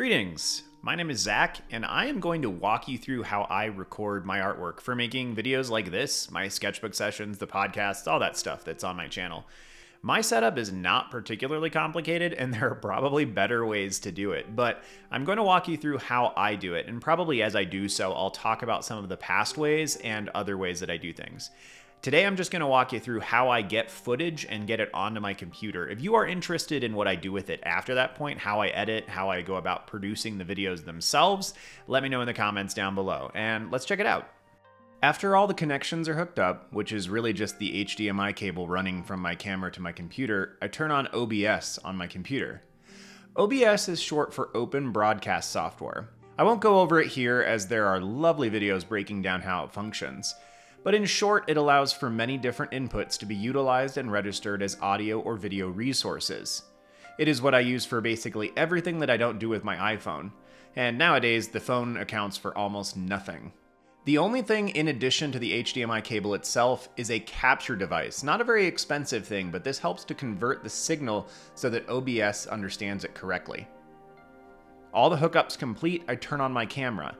Greetings! My name is Zack, and I am going to walk you through how I record my artwork for making videos like this, my sketchbook sessions, the podcasts, all that stuff that's on my channel. My setup is not particularly complicated, and there are probably better ways to do it, but I'm going to walk you through how I do it, and probably as I do so, I'll talk about some of the past ways and other ways that I do things. Today I'm just going to walk you through how I get footage and get it onto my computer. If you are interested in what I do with it after that point, how I edit, how I go about producing the videos themselves, let me know in the comments down below, and let's check it out. After all the connections are hooked up, which is really just the HDMI cable running from my camera to my computer, I turn on OBS on my computer. OBS is short for Open Broadcast Software. I won't go over it here as there are lovely videos breaking down how it functions. But in short, it allows for many different inputs to be utilized and registered as audio or video resources. It is what I use for basically everything that I don't do with my iPhone, and nowadays the phone accounts for almost nothing. The only thing in addition to the HDMI cable itself is a capture device. Not a very expensive thing, but this helps to convert the signal so that OBS understands it correctly. All the hookups complete, I turn on my camera.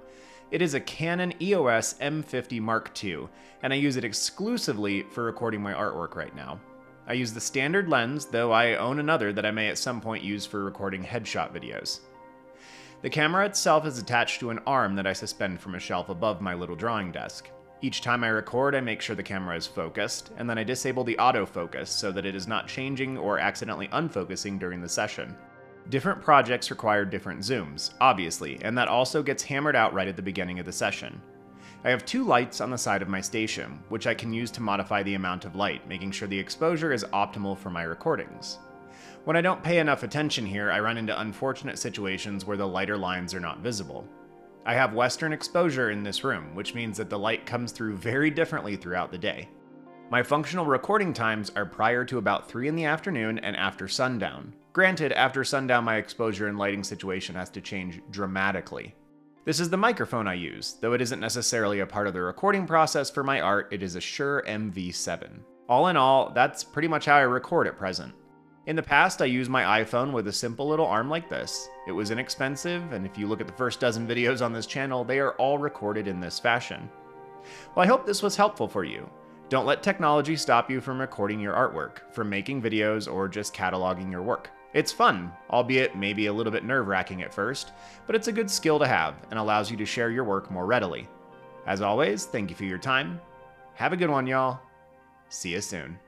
It is a Canon EOS M50 Mark II, and I use it exclusively for recording my artwork right now. I use the standard lens, though I own another that I may at some point use for recording headshot videos. The camera itself is attached to an arm that I suspend from a shelf above my little drawing desk. Each time I record, I make sure the camera is focused, and then I disable the autofocus so that it is not changing or accidentally unfocusing during the session. Different projects require different zooms, obviously, and that also gets hammered out right at the beginning of the session. I have two lights on the side of my station, which I can use to modify the amount of light, making sure the exposure is optimal for my recordings. When I don't pay enough attention here, I run into unfortunate situations where the lighter lines are not visible. I have western exposure in this room, which means that the light comes through very differently throughout the day. My functional recording times are prior to about 3 in the afternoon and after sundown. Granted, after sundown my exposure and lighting situation has to change dramatically. This is the microphone I use, though it isn't necessarily a part of the recording process for my art, it is a Shure MV7. All in all, that's pretty much how I record at present. In the past, I used my iPhone with a simple little arm like this. It was inexpensive, and if you look at the first dozen videos on this channel, they are all recorded in this fashion. Well, I hope this was helpful for you. Don't let technology stop you from recording your artwork, from making videos, or just cataloging your work. It's fun, albeit maybe a little bit nerve wracking at first, but it's a good skill to have and allows you to share your work more readily. As always, thank you for your time. Have a good one, y'all. See you soon.